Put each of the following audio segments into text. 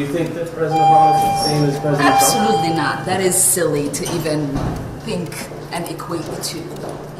You think that President Obama is the same as President Trump? Absolutely not. That is silly to even think and equate the two.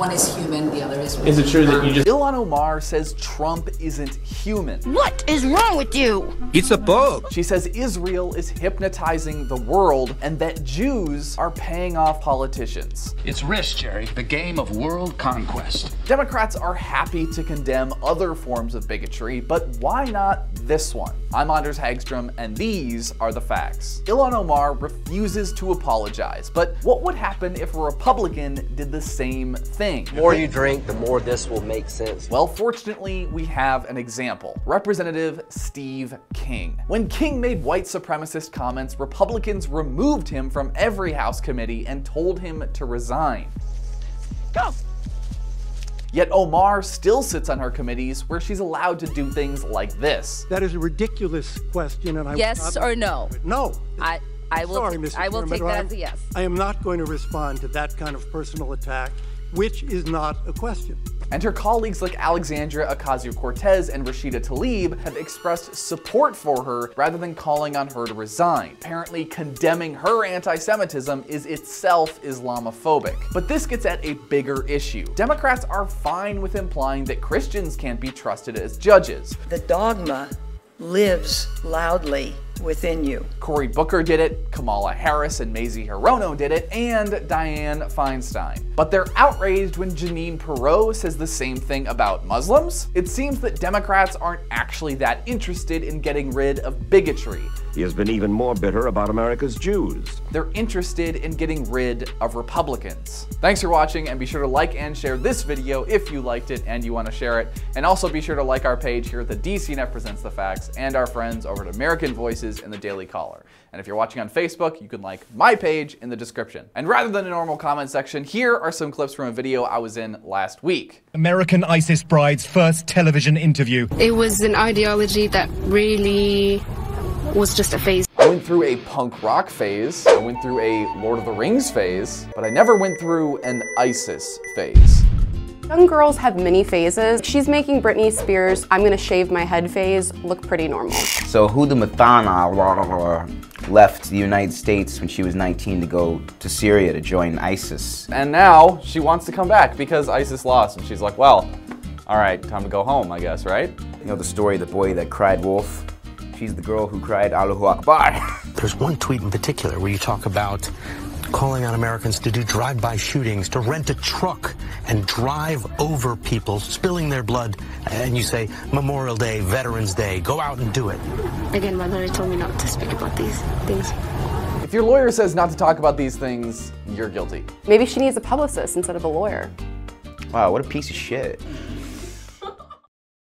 One is human, the other is. Is it true that you just Ilhan Omar says Trump isn't human. What is wrong with you? It's a bug. She says Israel is hypnotizing the world and that Jews are paying off politicians. It's risk, Jerry. The game of world conquest. Democrats are happy to condemn other forms of bigotry, but why not this one? I'm Anders Hagstrom, and these are the facts. Ilhan Omar refuses to apologize, but what would happen if a Republican did the same thing? The more you drink, the more this will make sense. Well, fortunately, we have an example. Representative Steve King. When King made white supremacist comments, Republicans removed him from every House committee and told him to resign. Go! Yet Omar still sits on her committees where she's allowed to do things like this. That is a ridiculous question, and I Yes not- or no? No. I, I will, Sorry, t- Mr. I will Chairman, take that I'm- as a yes. I am not going to respond to that kind of personal attack, which is not a question. And her colleagues like Alexandria Ocasio-Cortez and Rashida Tlaib have expressed support for her rather than calling on her to resign. Apparently condemning her anti-Semitism is itself Islamophobic. But this gets at a bigger issue. Democrats are fine with implying that Christians can't be trusted as judges. The dogma lives loudly within you. Cory Booker did it, Kamala Harris and Mazie Hirono did it, and Dianne Feinstein. But they're outraged when Jeanine Pirro says the same thing about Muslims. It seems that Democrats aren't actually that interested in getting rid of bigotry. He has been even more bitter about America's Jews. They're interested in getting rid of Republicans. Thanks for watching and be sure to like and share this video if you liked it and you want to share it. And also be sure to like our page here at the DCNF Presents the Facts and our friends over at American Voices in the Daily Caller. And if you're watching on Facebook, you can like my page in the description. And rather than a normal comment section, here are some clips from a video I was in last week. American ISIS bride's first television interview. It was an ideology that really was just a phase. I went through a punk rock phase, I went through a Lord of the Rings phase, but I never went through an ISIS phase. Young girls have many phases. She's making Britney Spears, I'm gonna shave my head phase look pretty normal. So Hoda Muthana left the United States when she was 19 to go to Syria to join ISIS. And now she wants to come back because ISIS lost, and she's like, well, all right, time to go home, I guess, right? You know the story of the boy that cried wolf? She's the girl who cried Allahu Akbar. There's one tweet in particular where you talk about calling on Americans to do drive-by shootings, to rent a truck and drive over people, spilling their blood, and you say Memorial Day, Veterans Day, go out and do it. Again, my lawyer told me not to speak about these things. If your lawyer says not to talk about these things, you're guilty. Maybe she needs a publicist instead of a lawyer. Wow, what a piece of shit.